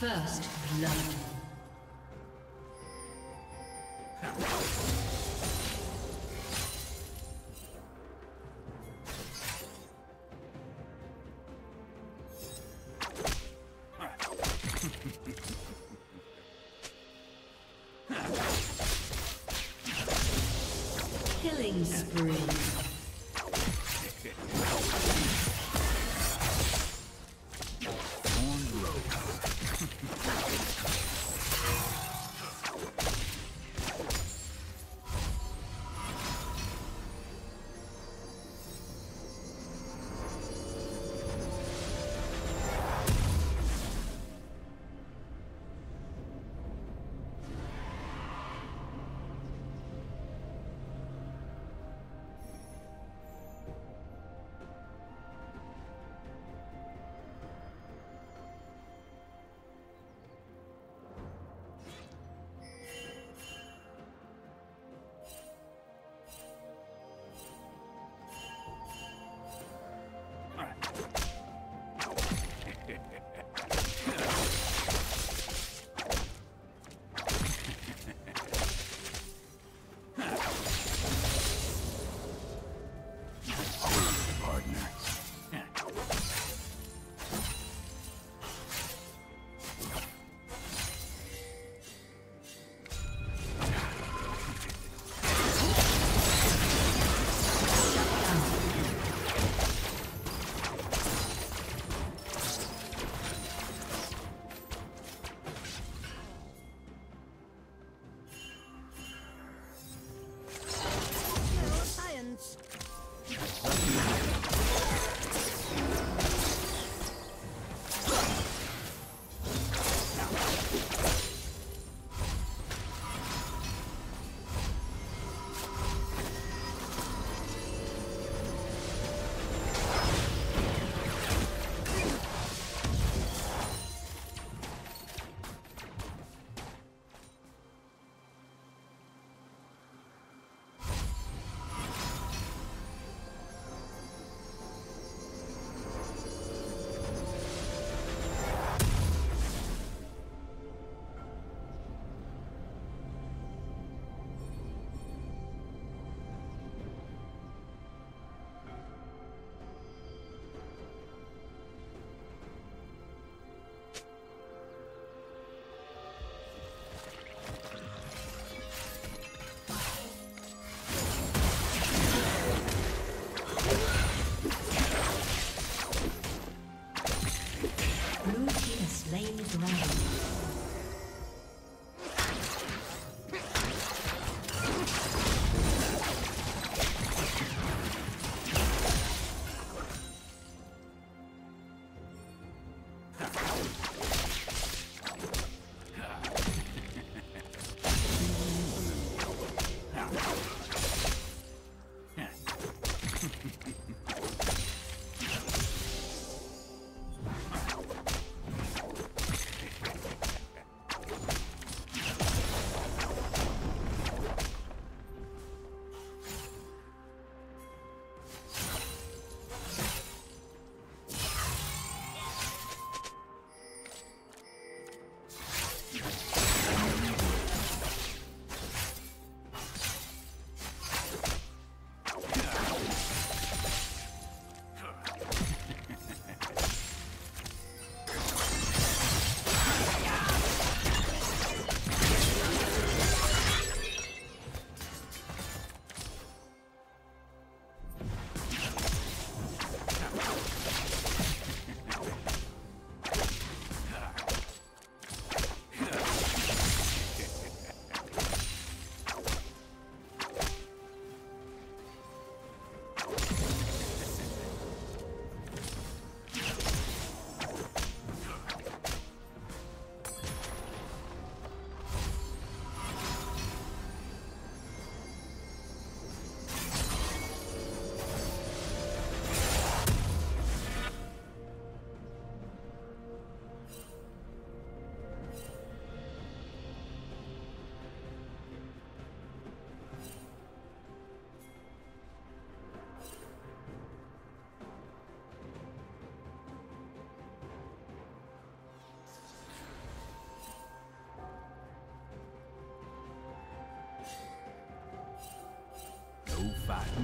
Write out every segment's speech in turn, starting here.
First blood. Ha!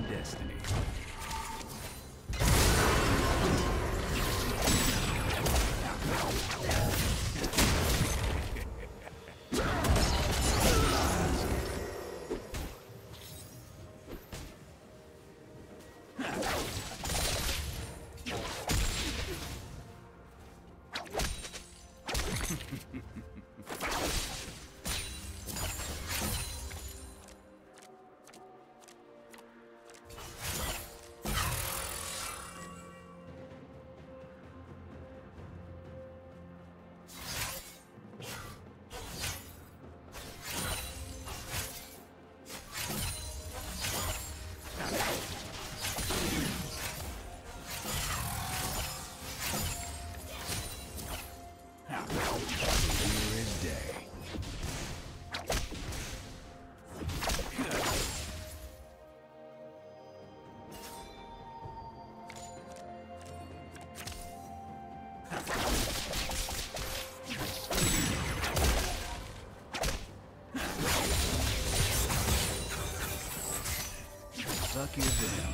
Destiny. Lucky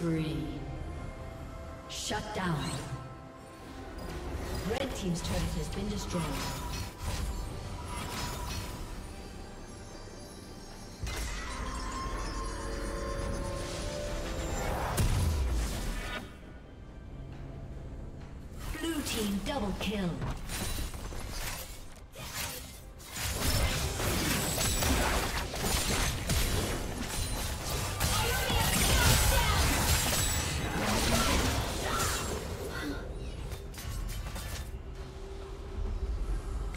Spree. Shut down. Red Team's turret has been destroyed.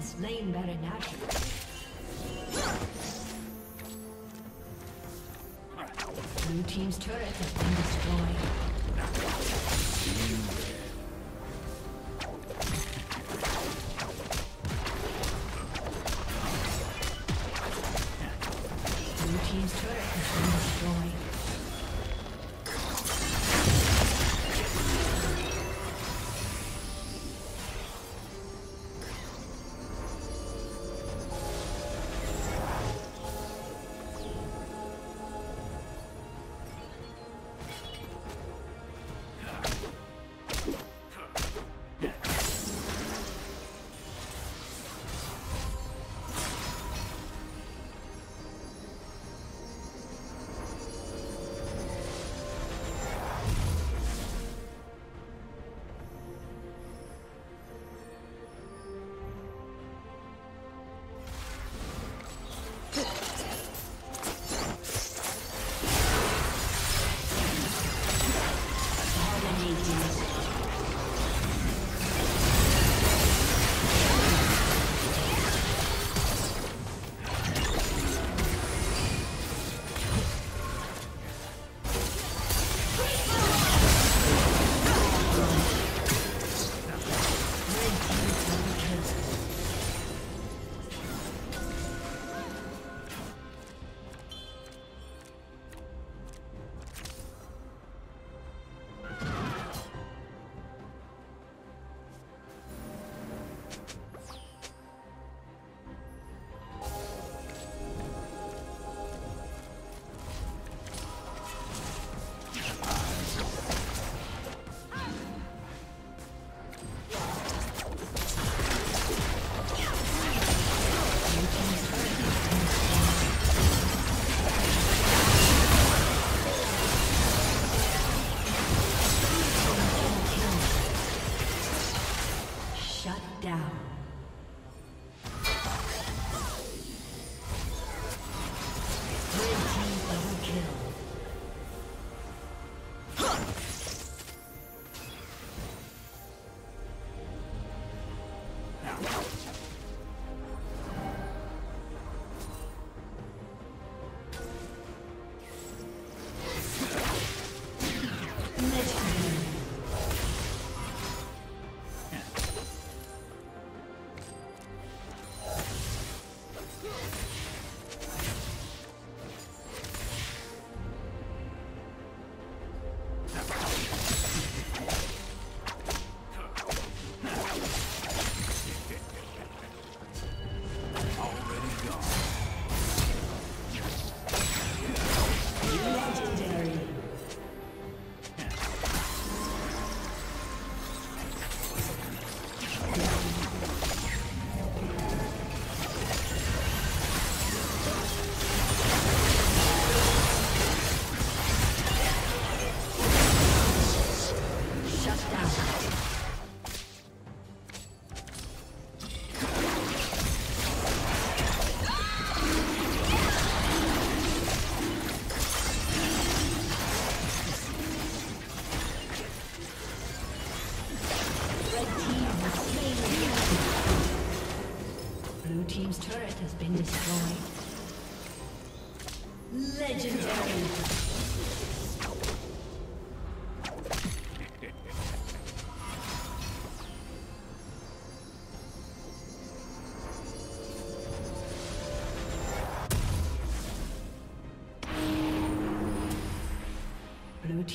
Slain Baron. Blue Team's turret has been destroyed.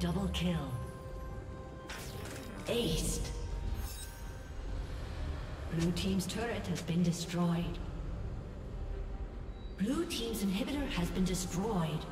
Double kill. Aced. Blue Team's turret has been destroyed. Blue Team's inhibitor has been destroyed.